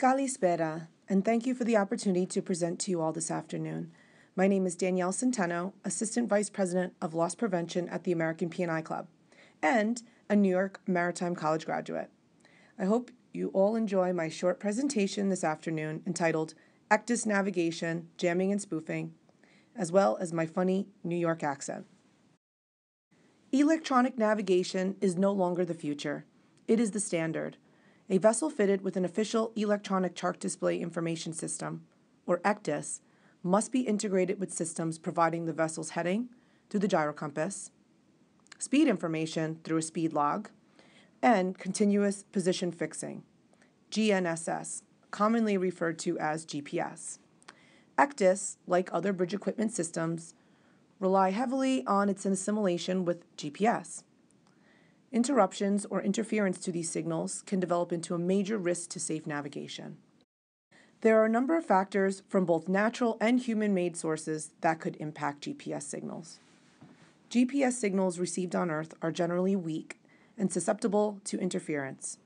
Kalispera, and thank you for the opportunity to present to you all this afternoon. My name is Danielle Centeno, Assistant Vice President of Loss Prevention at the American P&I Club, and a New York Maritime College graduate. I hope you all enjoy my short presentation this afternoon entitled ECDIS Navigation, Jamming and Spoofing, as well as my funny New York accent. Electronic navigation is no longer the future. It is the standard. A vessel fitted with an official electronic chart display information system, or ECDIS, must be integrated with systems providing the vessel's heading through the gyrocompass, speed information through a speed log, and continuous position fixing, GNSS, commonly referred to as GPS. ECDIS, like other bridge equipment systems, rely heavily on its assimilation with GPS. Interruptions or interference to these signals can develop into a major risk to safe navigation. There are a number of factors from both natural and human made sources that could impact GPS signals. GPS signals received on Earth are generally weak and susceptible to interference.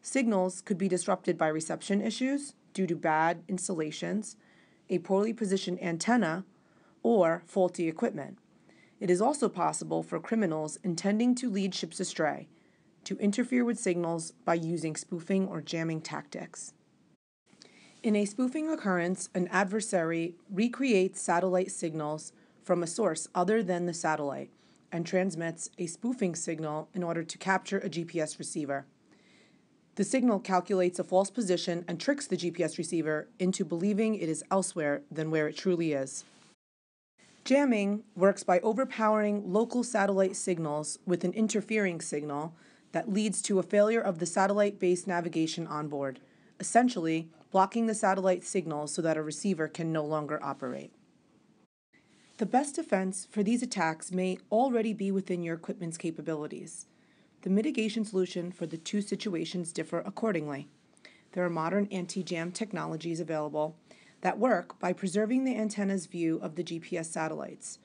Signals could be disrupted by reception issues due to bad installations, a poorly positioned antenna, or faulty equipment. It is also possible for criminals intending to lead ships astray to interfere with signals by using spoofing or jamming tactics. In a spoofing occurrence, an adversary recreates satellite signals from a source other than the satellite and transmits a spoofing signal in order to capture a GPS receiver. The signal calculates a false position and tricks the GPS receiver into believing it is elsewhere than where it truly is. Jamming works by overpowering local satellite signals with an interfering signal that leads to a failure of the satellite based navigation on board, essentially, blocking the satellite signal so that a receiver can no longer operate. The best defense for these attacks may already be within your equipment's capabilities. The mitigation solution for the two situations differ accordingly. There are modern anti jam technologies available that work by preserving the antenna's view of the GPS satellites.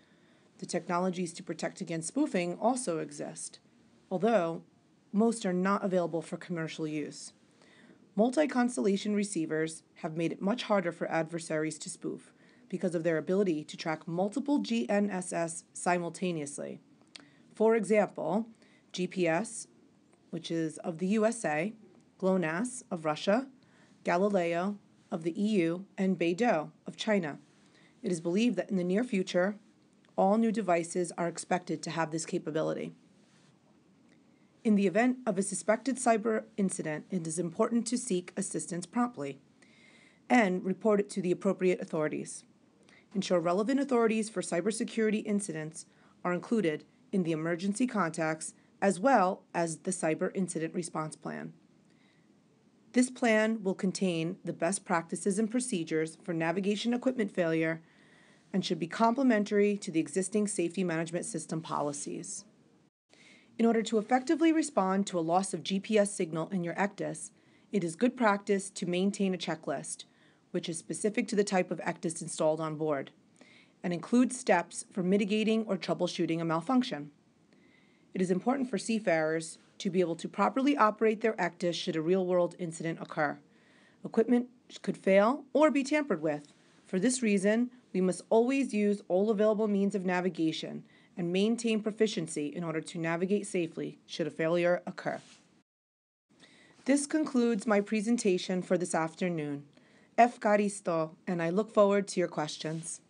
The technologies to protect against spoofing also exist, although most are not available for commercial use. Multi constellation receivers have made it much harder for adversaries to spoof because of their ability to track multiple GNSS simultaneously. For example, GPS, which is of the USA, GLONASS of Russia, Galileo of the EU, and Beidou of China. It is believed that in the near future, all new devices are expected to have this capability. In the event of a suspected cyber incident, it is important to seek assistance promptly and report it to the appropriate authorities. Ensure relevant authorities for cybersecurity incidents are included in the emergency contacts as well as the Cyber Incident Response Plan. This plan will contain the best practices and procedures for navigation equipment failure and should be complementary to the existing safety management system policies. In order to effectively respond to a loss of GPS signal in your ECDIS, it is good practice to maintain a checklist, which is specific to the type of ECDIS installed on board, and includes steps for mitigating or troubleshooting a malfunction it is important for seafarers to be able to properly operate their ECDIS should a real world incident occur. Equipment could fail or be tampered with. For this reason, we must always use all available means of navigation and maintain proficiency in order to navigate safely should a failure occur. This concludes my presentation for this afternoon. F. Efkaristo, and I look forward to your questions.